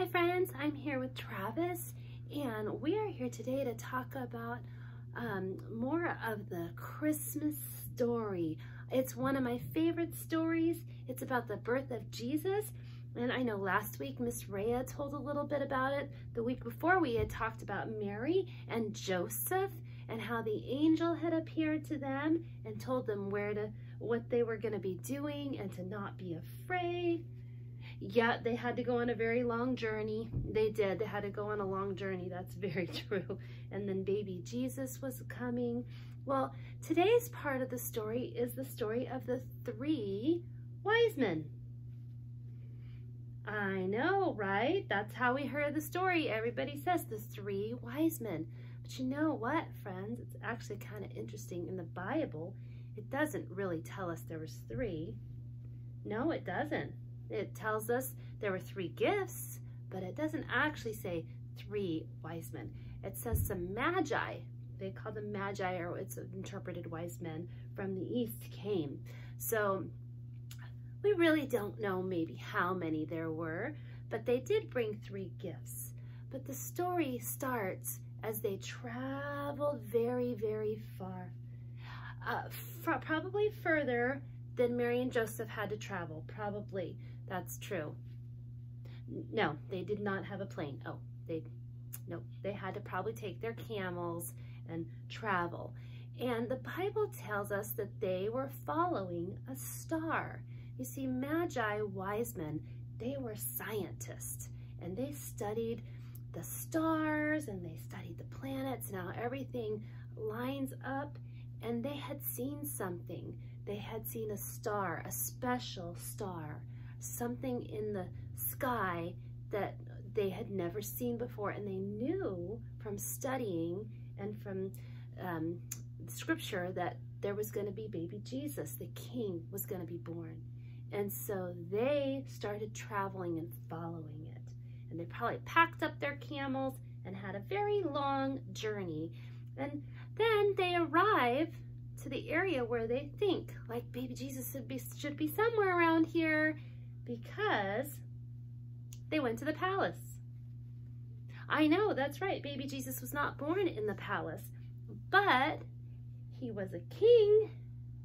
Hi friends, I'm here with Travis and we are here today to talk about um, more of the Christmas story. It's one of my favorite stories. It's about the birth of Jesus and I know last week Miss Rhea told a little bit about it. The week before we had talked about Mary and Joseph and how the angel had appeared to them and told them where to what they were going to be doing and to not be afraid. Yeah, they had to go on a very long journey. They did. They had to go on a long journey. That's very true. And then baby Jesus was coming. Well, today's part of the story is the story of the three wise men. I know, right? That's how we heard the story. Everybody says the three wise men. But you know what, friends? It's actually kind of interesting. In the Bible, it doesn't really tell us there was three. No, it doesn't. It tells us there were three gifts, but it doesn't actually say three wise men. It says some magi. They call them magi, or it's interpreted wise men from the east came. So we really don't know maybe how many there were, but they did bring three gifts. But the story starts as they traveled very, very far. Uh, probably further than Mary and Joseph had to travel, probably. That's true. No, they did not have a plane. Oh, they, no, they had to probably take their camels and travel. And the Bible tells us that they were following a star. You see, Magi, wise men, they were scientists and they studied the stars and they studied the planets. Now everything lines up and they had seen something. They had seen a star, a special star something in the sky that they had never seen before. And they knew from studying and from um, scripture that there was going to be baby Jesus, the king was going to be born. And so they started traveling and following it. And they probably packed up their camels and had a very long journey. And then they arrive to the area where they think like baby Jesus should be, should be somewhere around here because they went to the palace. I know, that's right. Baby Jesus was not born in the palace, but he was a king.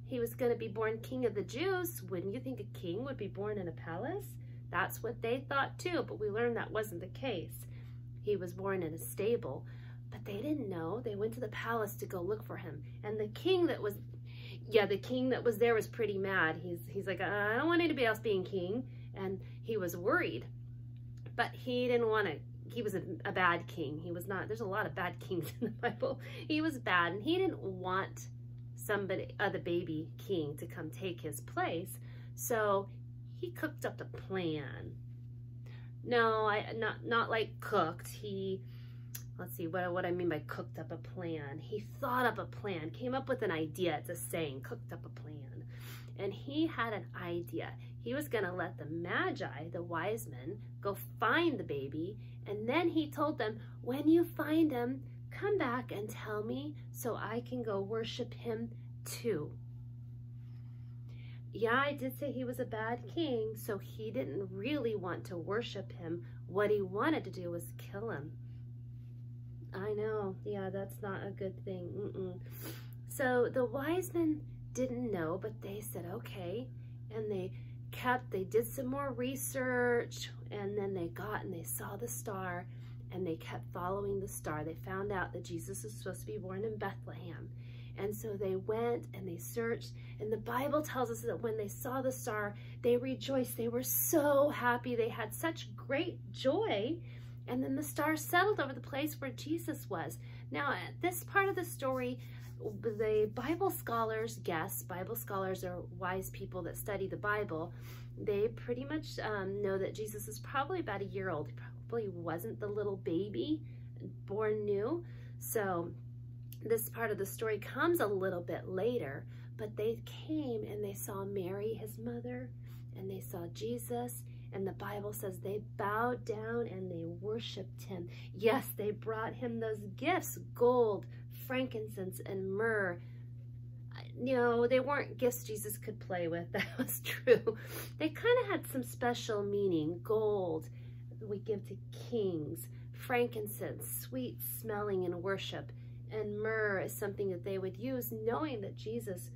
He was going to be born king of the Jews. Wouldn't you think a king would be born in a palace? That's what they thought too, but we learned that wasn't the case. He was born in a stable, but they didn't know. They went to the palace to go look for him. And the king that was yeah, the king that was there was pretty mad. He's he's like, uh, I don't want anybody else being king, and he was worried, but he didn't want to. He was a, a bad king. He was not. There's a lot of bad kings in the Bible. He was bad, and he didn't want somebody, other baby king, to come take his place. So he cooked up a plan. No, I not not like cooked. He let's see what, what I mean by cooked up a plan. He thought up a plan, came up with an idea. It's a saying, cooked up a plan. And he had an idea. He was going to let the Magi, the wise men, go find the baby. And then he told them, when you find him, come back and tell me so I can go worship him too. Yeah, I did say he was a bad king, so he didn't really want to worship him. What he wanted to do was kill him. I know. Yeah, that's not a good thing. Mm -mm. So the wise men didn't know, but they said, okay. And they kept, they did some more research and then they got and they saw the star and they kept following the star. They found out that Jesus was supposed to be born in Bethlehem. And so they went and they searched. And the Bible tells us that when they saw the star, they rejoiced. They were so happy. They had such great joy and then the star settled over the place where Jesus was. Now, at this part of the story, the Bible scholars guess, Bible scholars are wise people that study the Bible, they pretty much um, know that Jesus is probably about a year old. He probably wasn't the little baby born new. So this part of the story comes a little bit later, but they came and they saw Mary, his mother, and they saw Jesus, and the Bible says they bowed down and they worshiped him. Yes, they brought him those gifts, gold, frankincense, and myrrh. No, they weren't gifts Jesus could play with. That was true. They kind of had some special meaning. Gold, we give to kings, frankincense, sweet smelling in worship, and myrrh is something that they would use knowing that Jesus,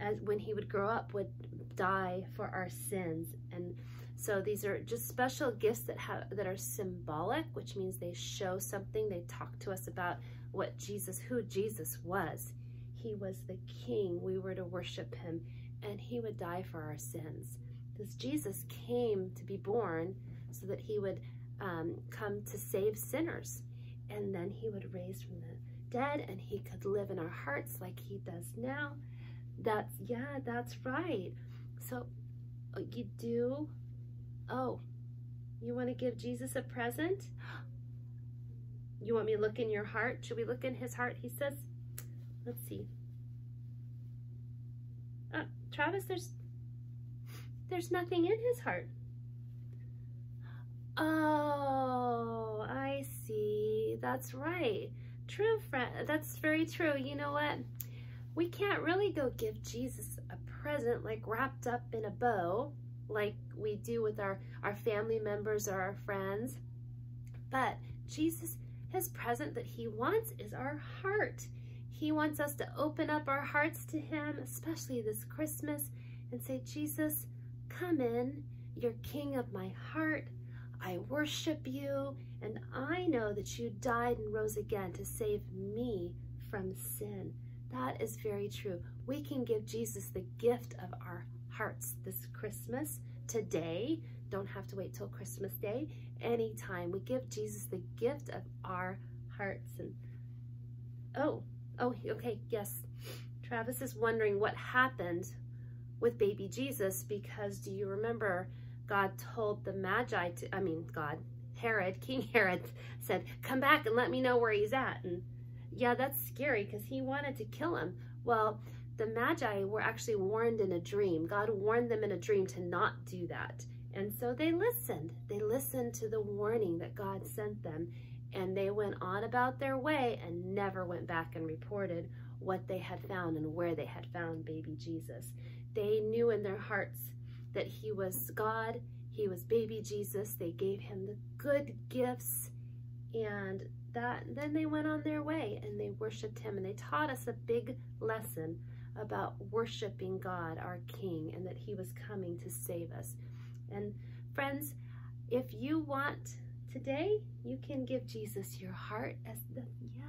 as when he would grow up, would die for our sins. And so these are just special gifts that have that are symbolic, which means they show something. They talk to us about what Jesus, who Jesus was. He was the king. We were to worship him and he would die for our sins. Because Jesus came to be born so that he would um, come to save sinners. And then he would raise from the dead and he could live in our hearts like he does now. That's, yeah, that's right. So uh, you do, oh, you want to give Jesus a present? You want me to look in your heart? Should we look in his heart? He says, let's see. Uh, Travis, there's there's nothing in his heart. Oh, I see. That's right. True, friend. That's very true. You know what? We can't really go give Jesus a present like wrapped up in a bow like we do with our, our family members or our friends. But Jesus, his present that he wants is our heart. He wants us to open up our hearts to him, especially this Christmas, and say, Jesus, come in. You're king of my heart. I worship you, and I know that you died and rose again to save me from sin. That is very true. We can give Jesus the gift of our hearts this Christmas, today. Don't have to wait till Christmas Day. Anytime. We give Jesus the gift of our hearts. And oh, oh, okay, yes. Travis is wondering what happened with baby Jesus because do you remember God told the Magi to, I mean, God, Herod, King Herod said, come back and let me know where he's at. And yeah, that's scary because he wanted to kill him. Well, the Magi were actually warned in a dream. God warned them in a dream to not do that. And so they listened. They listened to the warning that God sent them. And they went on about their way and never went back and reported what they had found and where they had found baby Jesus. They knew in their hearts that he was God, he was baby Jesus. They gave him the good gifts and that then they went on their way and they worshiped him and they taught us a big lesson about worshiping God, our King, and that he was coming to save us. And friends, if you want today, you can give Jesus your heart as the, yeah,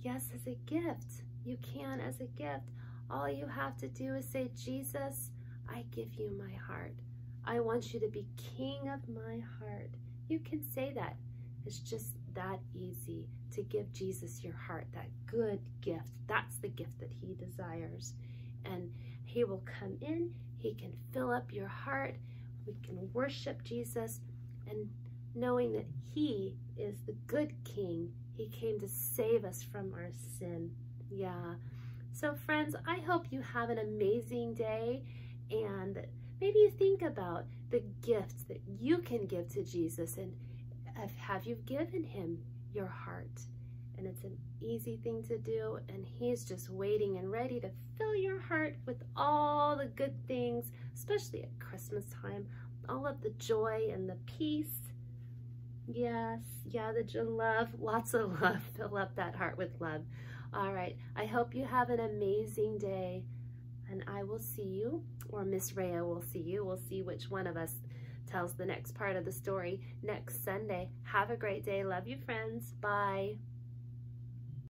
yes, as a gift. You can as a gift. All you have to do is say, Jesus, I give you my heart. I want you to be king of my heart. You can say that. It's just that easy to give Jesus your heart, that good gift. That's the gift that he desires. And he will come in, he can fill up your heart. We can worship Jesus and knowing that he is the good king. He came to save us from our sin. Yeah. So friends, I hope you have an amazing day and maybe you think about the gifts that you can give to Jesus and have you given him your heart? And it's an easy thing to do, and he's just waiting and ready to fill your heart with all the good things, especially at Christmas time, all of the joy and the peace. Yes, yeah, the love, lots of love. Fill up that heart with love. All right, I hope you have an amazing day, and I will see you, or Miss Rhea will see you. We'll see which one of us tells the next part of the story next Sunday. Have a great day. Love you, friends. Bye.